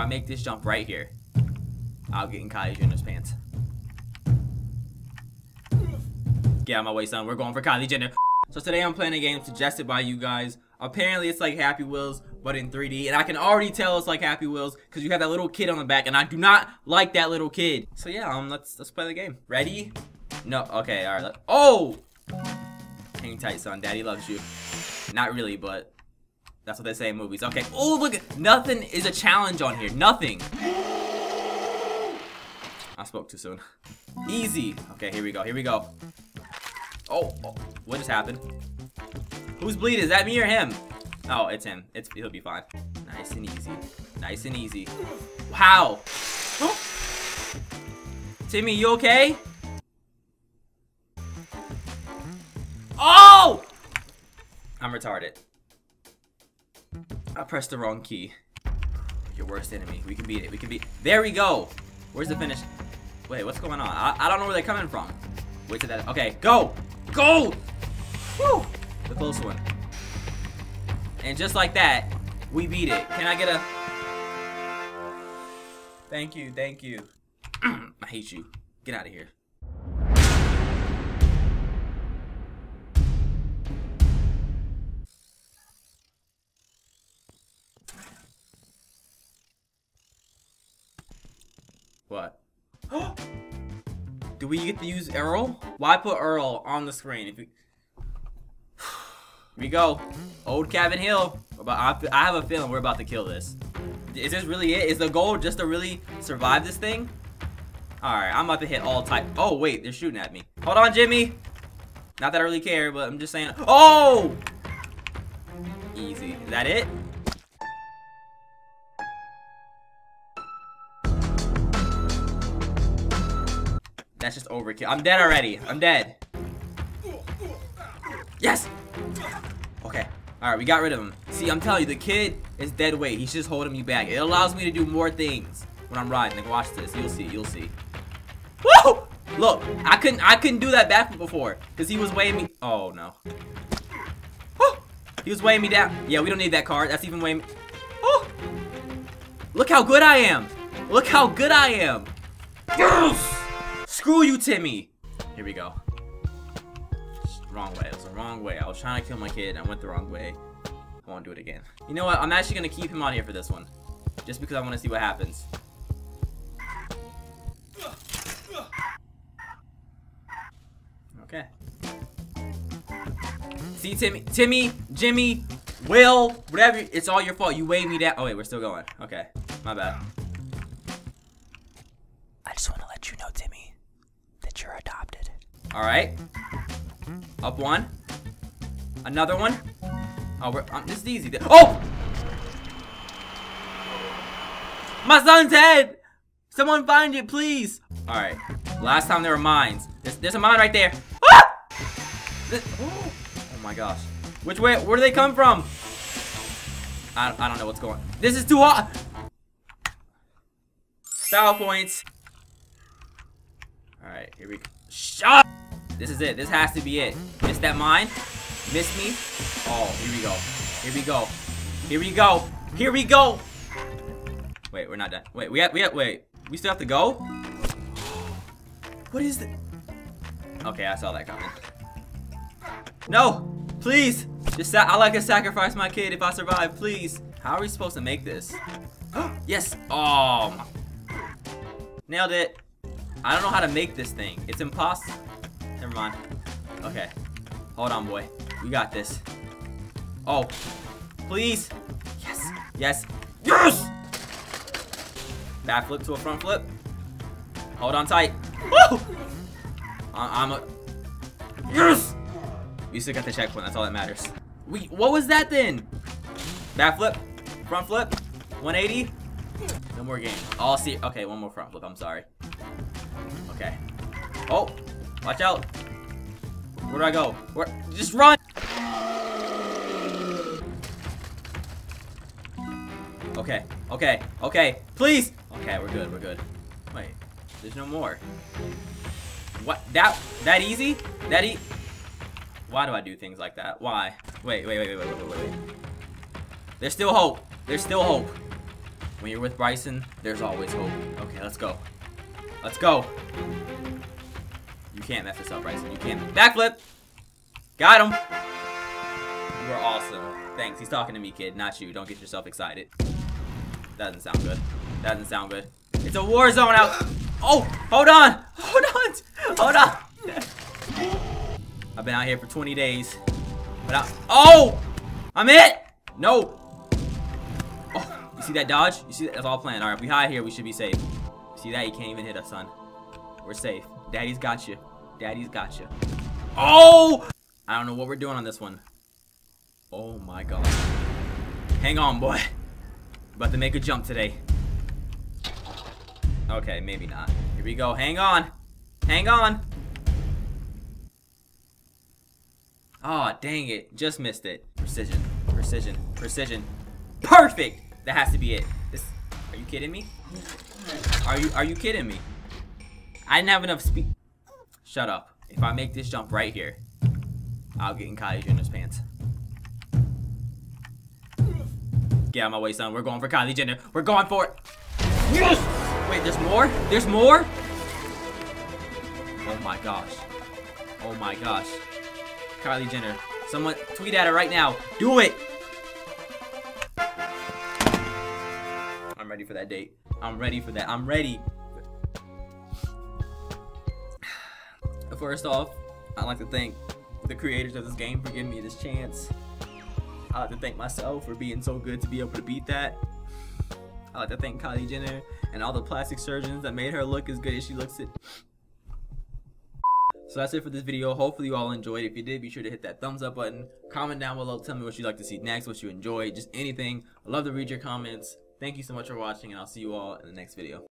I make this jump right here, I'll get in Kylie Jenner's pants. Get out my way, son. We're going for Kylie Jenner. So today I'm playing a game suggested by you guys. Apparently it's like Happy Wheels, but in 3D. And I can already tell it's like Happy Wheels because you have that little kid on the back, and I do not like that little kid. So yeah, um, let's let's play the game. Ready? No. Okay. All right. Oh. Hang tight, son. Daddy loves you. Not really, but that's what they say in movies. Okay. Oh, look. Nothing is a challenge on here. Nothing. I spoke too soon. Easy. Okay, here we go. Here we go. Oh, oh, what just happened? Who's bleeding? Is that me or him? Oh, it's him. It's he'll be fine. Nice and easy. Nice and easy. Wow. Timmy, you okay? Oh! I'm retarded. I pressed the wrong key. Your worst enemy. We can beat it. We can beat. There we go. Where's the finish? Wait, what's going on? I, I don't know where they're coming from. Wait till that. Okay, go. Go! Woo! The close one. And just like that, we beat it. Can I get a... Thank you, thank you. I hate you. Get out of here. What? Do we get to use Earl? Why put Earl on the screen? If we... Here we go. Old Cabin Hill. I have a feeling we're about to kill this. Is this really it? Is the goal just to really survive this thing? Alright, I'm about to hit all type. Oh, wait, they're shooting at me. Hold on, Jimmy. Not that I really care, but I'm just saying. Oh! Easy. Is that it? That's just overkill. I'm dead already. I'm dead. Yes! Okay. Alright, we got rid of him. See, I'm telling you, the kid is dead weight. He's just holding me back. It allows me to do more things when I'm riding. Like, watch this. You'll see. You'll see. Woo! Look, I couldn't I couldn't do that backflip before. Because he was weighing me. Oh, no. Woo! He was weighing me down. Yeah, we don't need that card. That's even weighing me. Oh! Look how good I am. Look how good I am. Yes! Screw you, Timmy. Here we go. Wrong way. It was the wrong way. I was trying to kill my kid. I went the wrong way. I won't do it again. You know what? I'm actually going to keep him on here for this one. Just because I want to see what happens. Okay. See, Timmy, Timmy, Jimmy, Will, whatever. It's all your fault. You waved me down. Oh, wait. We're still going. Okay. My bad. All right. Up one. Another one. Oh, we're, um, this is easy. Oh! My son's head! Someone find it, please. All right. Last time there were mines. There's, there's a mine right there. Ah! Oh, oh my gosh. Which way? Where do they come from? I, I don't know what's going. On. This is too hot. Style points. All right, here we go. Shut. This is it. This has to be it. Missed that mine. Missed me. Oh, here we go. Here we go. Here we go. Here we go. Wait, we're not done. Wait, we have, we have, wait. We still have to go? What is it? Okay, I saw that coming. No, please. Just I like to sacrifice my kid if I survive, please. How are we supposed to make this? yes. Oh. Nailed it. I don't know how to make this thing. It's impossible. Never mind. Okay. Hold on, boy. We got this. Oh. Please. Yes. Yes. Yes! Backflip to a front flip. Hold on tight. Woo! I am a... Yes! We still got the checkpoint. That's all that matters. We. What was that then? Backflip. Front flip. 180. No more game. All see. Okay, one more front flip. I'm sorry. Okay. Oh. Watch out. Where do I go? Where? Just run! Okay, okay, okay. Please! Okay, we're good, we're good. Wait, there's no more. What? That, that easy? That e- Why do I do things like that? Why? Wait, wait, wait, wait, wait, wait, wait, wait. There's still hope. There's still hope. When you're with Brysen, there's always hope. Okay, let's go. Let's go. You can't mess this up, Brysen. You can't. Backflip! Got him! You are awesome. Thanks. He's talking to me, kid, not you. Don't get yourself excited. Doesn't sound good. Doesn't sound good. It's a war zone out. Oh, hold on. Hold on. Hold on. I've been out here for 20 days. But I, oh, I'm it. No. Oh, you see that dodge? You see that? That's all planned. All right, we hide here, we should be safe. See that? You can't even hit us, son. We're safe. Daddy's got you. Daddy's got you. Oh! I don't know what we're doing on this one. Oh my god. Hang on, boy. About to make a jump today. Okay, maybe not. Here we go. Hang on. Hang on. Oh, dang it. Just missed it. Precision. Precision. Precision. Perfect! That has to be it. This, are you kidding me? Are you are you kidding me? I didn't have enough speed. Shut up. If I make this jump right here, I'll get in Kylie Jenner's pants. Get out of my way, son. We're going for Kylie Jenner. We're going for it. Yes! Wait, there's more? There's more? Oh my gosh. Oh my gosh. Kylie Jenner. Someone tweet at her right now. Do it! Ready for that date. I'm ready for that. I'm ready. First off, I'd like to thank the creators of this game for giving me this chance. I'd like to thank myself for being so good to be able to beat that. I'd like to thank Kylie Jenner and all the plastic surgeons that made her look as good as she looks it. So that's it for this video. Hopefully you all enjoyed. If you did, be sure to hit that thumbs up button. Comment down below. Tell me what you'd like to see next, what you enjoyed, just anything. I love to read your comments. Thank you so much for watching, and I'll see you all in the next video.